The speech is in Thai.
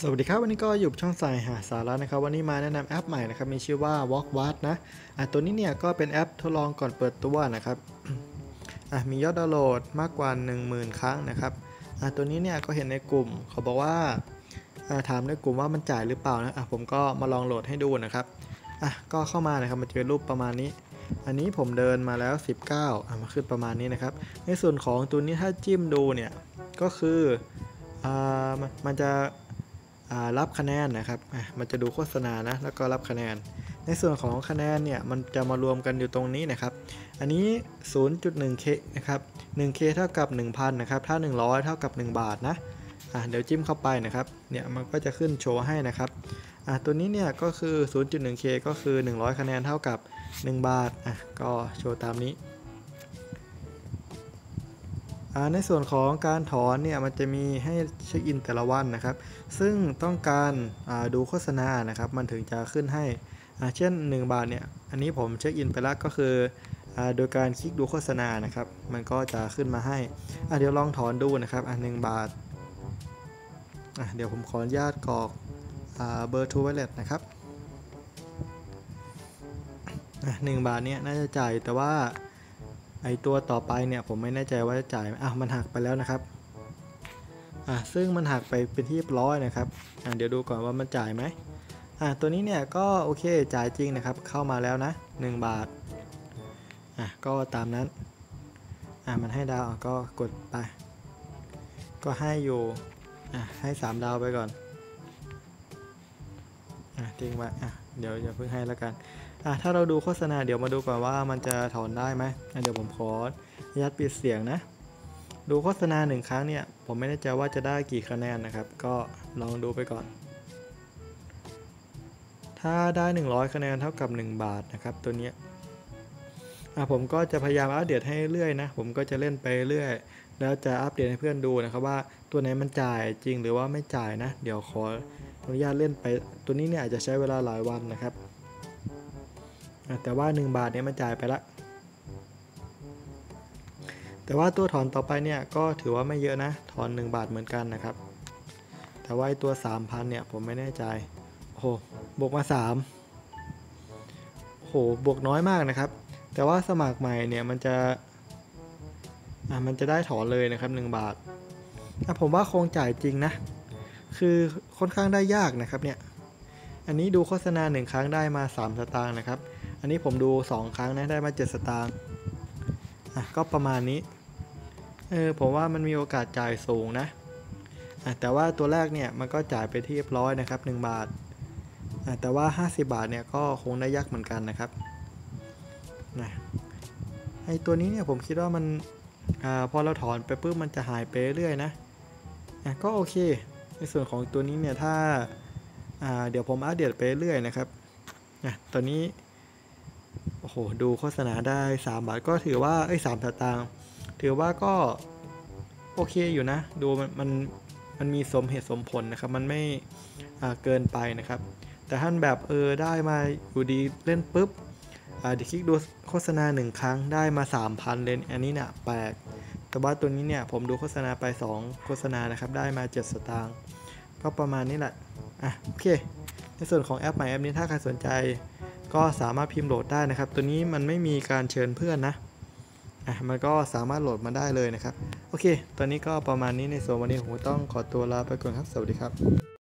สวัสดีครับ วันนี้ก็อยู่ช่องสายหาสาระนะครับ วันนี้มาแนะนำแอปใหม่นะครับ มีชื่อว่า Walk w a t นะอะตัวนี้เนี่ยก็เป็นแอปทดลองก่อนเปิดตัวนะครับอะมียอดดาวน์โหลดมากกว่า 10,000 ครั้งนะครับอะตัวนี้เนี่ยก็เห็นในกลุ่ม เขาบอกว่าอะถามในกลุ่มว่ามันจ่ายหรือเปล่านะอะผมก็มาลองโหลดให้ดูนะครับอะก็เข้ามานะครับมาเจอรูปประมาณนี้ อันนี้ผมเดินมาแล้ว 19อะมาขึ้นประมาณนี้นะครับ ในส่วนของตัวนี้ถ้าจิ้มดูเนี่ยก็คืออ่ามันจะ รับคะแนนนะครับ มันจะดูโฆษณานะ แล้วก็รับคะแนน ในส่วนของคะแนนเนี่ย มันจะมารวมกันอยู่ตรงนี้นะครับ อันนี้ 0.1k นะครับ 1k เท่ากับ 1,000 นะครับ ถ้า 100 เท่ากับ 1 บาทนะ อะเดี๋ยวจิ้มเข้าไปนะครับ เนี่ย มันก็จะขึ้นโชว์ให้นะครับ อะตัวนี้เนี่ย ก็คือ 0.1k ก็คือ 100 คะแนนเท่ากับ 1 บาท อะ ก็โชว์ตามนี้ ในส่วนของการถอนเนี่ยมันจะมีให้เช็คอินแต่ละวันนะครับ ซึ่งต้องการดูโฆษณานะครับ มันถึงจะขึ้นให้อ่าเช่น 1 บาทเนี่ยอันนี้ผมเช็คอินไปแล้วก็คือโดยการคลิกดูโฆษณานะครับ มันก็จะขึ้นมาให้เดี๋ยวลองถอนดูนะครับอ่าหบาทอ่าเดี๋ยวผมขออนุญาตกรอกเบอร์ทูไวเลตนะครับอ่าหบาทเนี่ยน่าจะจ่ายแต่ว่า ไอตัวต่อไปเนี่ยผมไม่แน่ใจว่าจะจ่ายไหมอะมันหักไปแล้วนะครับอะซึ่งมันหักไปเป็นที่ร้อยนะครับอะเดี๋ยวดูก่อนว่ามันจ่ายไหมอะตัวนี้เนี่ยก็โอเคจ่ายจริงนะครับ เข้ามาแล้วนะ 1 บาทอะก็ตามนั้นอะมันให้ดาวก็กดไป ก็ให้อยู่อะให้ 3 ดาวไปก่อนอะทิ้งไว้อะเดี๋ยวอย่าเพิ่งให้แล้วกัน อะถ้าเราดูโฆษณาเดี๋ยวมาดูก่อนว่ามันจะถอนได้ไหมเดี๋ยวผมขออนุญาตปิดเสียงนะ ดูโฆษณาหนึ่งครั้งเนี่ย ผมไม่แน่ใจว่าจะได้กี่คะแนนนะครับ ก็ลองดูไปก่อน ถ้าได้ 100 คะแนนเท่ากับ 1 บาทนะครับตัวนี้อะผมก็จะพยายามอัปเดตให้เรื่อยนะ ผมก็จะเล่นไปเรื่อย แล้วจะอัปเดตให้เพื่อนดูนะครับว่าตัวไหนมันจ่ายจริงหรือว่าไม่จ่ายนะ เดี๋ยวขออนุญาตเล่นไป ตัวนี้เนี่ยอาจจะใช้เวลาหลายวันนะครับ แต่ว่า 1 บาทเนี่ยมันจ่ายไปละ แต่ว่าตัวถอนต่อไปเนี่ยก็ถือว่าไม่เยอะนะ ถอน 1 บาทเหมือนกันนะครับ แต่ว่าตัว 3,000เนี่ยผมไม่แน่ใจ โอ้โห บวกมา 3 โอ้โห บวกน้อยมากนะครับ แต่ว่าสมัครใหม่เนี่ยมันจะอะมันจะได้ถอนเลยนะครับ 1 บาทอะผมว่าคงจ่ายจริงนะ คือค่อนข้างได้ยากนะครับเนี่ย อันนี้ดูโฆษณา 1 ครั้งได้มา 3 สตางค์นะครับ อันนี้ผมดู 2 ครั้งนะได้มา 7 สตางค์อะก็ประมาณนี้เออผมว่ามันมีโอกาสจ่ายสูงนะอะแต่ว่าตัวแรกเนี่ยมันก็จ่ายไปที่เรียบร้อยนะครับ 1 บาทอะแต่ว่า 50 บาทเนี่ยก็คงได้ยากเหมือนกันนะครับนะไอตัวนี้เนี่ยผมคิดว่ามันอ่าพอเราถอนไปปุ๊บมันจะหายไปเรื่อยนะอะก็โอเคในส่วนของตัวนี้เนี่ยถ้าอ่าเดี๋ยวผมอัปเดตไปเรื่อยนะครับอะตอนนี้ โอ้โห ดูโฆษณาได้ 3 บาทก็ถือว่าเอ้ยสามสตางค์ถือว่าก็ โอเคอยู่นะ ดูมันมันมันมีสมเหตุสมผลนะครับ มันไม่เกินไปนะครับ แต่ท่านแบบเออได้มาอยู่ดีเล่นปุ๊บอ่าเดี๋ยวคลิกดูโฆษณาหนึ่งครั้งได้มา 3,000 เลยอันนี้เนี่ยแปลกแต่ว่าตัวนี้เนี่ยผมดูโฆษณาไป 2 โฆษณานะครับ ได้มา 7 สตางค์ก็ประมาณนี้แหละ อะ โอเค ในส่วนของแอปใหม่แอปนี้ถ้าใครสนใจ ก็สามารถพิมพ์โหลดได้นะครับ ตัวนี้มันไม่มีการเชิญเพื่อนนะอะมันก็สามารถโหลดมาได้เลยนะครับ โอเค ตอนนี้ก็ประมาณนี้ในส่วนวันนี้ผมต้องขอตัวลาไปก่อนครับ สวัสดีครับ